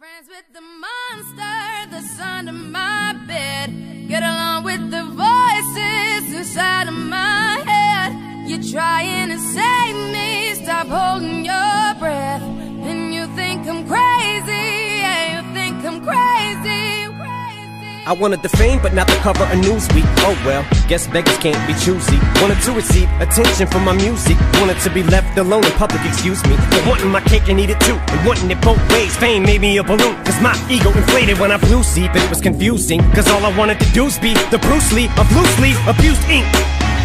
friends with the monster that's under my bed. Get along with the voices inside of my head. You're trying to save me, stop holding I wanted the fame, but not the cover of Newsweek. Oh well, guess beggars can't be choosy. Wanted to receive attention from my music. Wanted to be left alone in public, excuse me. But wanting my cake and eat it too. And wanting it both ways. Fame made me a balloon. Cause my ego inflated when I flew see, but it was confusing. Cause all I wanted to do was be the Bruce Lee of loosely abused ink.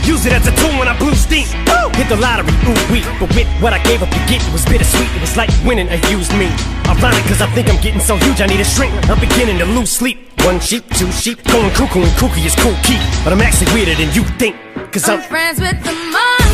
Use it as a tool when I blew steam. Hit the lottery, ooh wee. But with what I gave up to get, it was bittersweet. It was like winning a used me. Ironic, cause I think I'm getting so huge, I need a shrink. I'm beginning to lose sleep. One sheep, two sheep, going cuckoo and kooky is Kool Keith. But I'm actually weirder than you think. Cause I'm I'm friends with the monster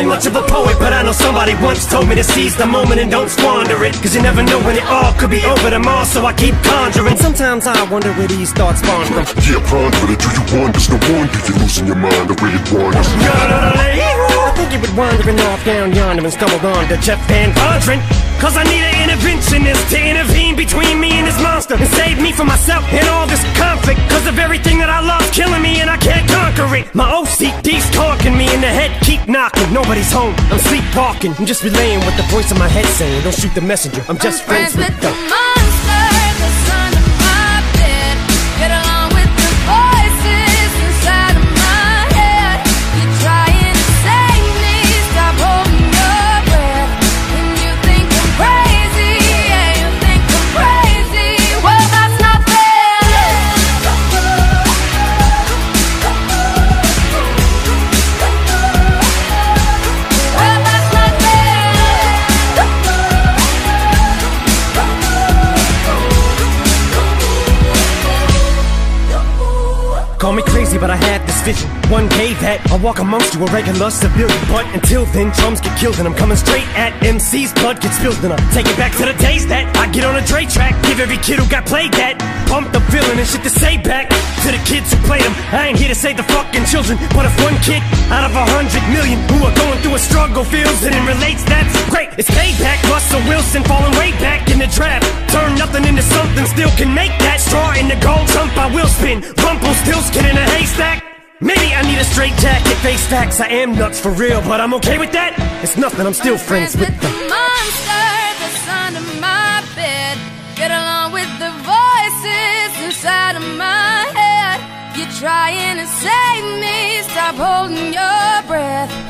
ain't much of a poet, but I know somebody once told me to seize the moment and don't squander it. Cause you never know when it all could be over tomorrow, so I keep conjuring. Sometimes I wonder where these thoughts spawn from. Yeah, ponder it, do you wonder? No wonder you're losing your mind the way it wanders. I think you were wandering off down yonder and stumbled on to Jeff VanVonderen. Cause I need an interventionist to intervene between me and this monster and save me from myself and all this conflict. Cause of everything that I love killing me and I can't conquer it. My OCD's knocking. Nobody's home, I'm sleepwalking. I'm just relaying what the voice in my head saying. Don't shoot the messenger, I'm just I'm friends, with the the. monster Call me crazy, but I had this vision. One day that I'll walk amongst you, a regular civilian. But until then, drums get killed, and I'm coming straight at MC's blood gets spilled, and I'm taking back to the days that I get on a Dre track. Give every kid who got played that. Pump the villain and shit to say back to the kids who played them. I ain't here to save the fucking children, but if one kid out of a hundred million who are going through a struggle feels it and relates, that's great. It's payback. Russell Wilson falling way back in the draft. Turn nothing into something, still can make that straw in the gold jump. I will spin. Rumpelstiltskin in a haystack. Maybe I need a straight jacket, face facts. I am nuts for real, but I'm okay with that. It's nothing, I'm still friends with the the. monster that's under my bed. Get along with the voices inside of my head. You're trying to save me, stop holding your breath.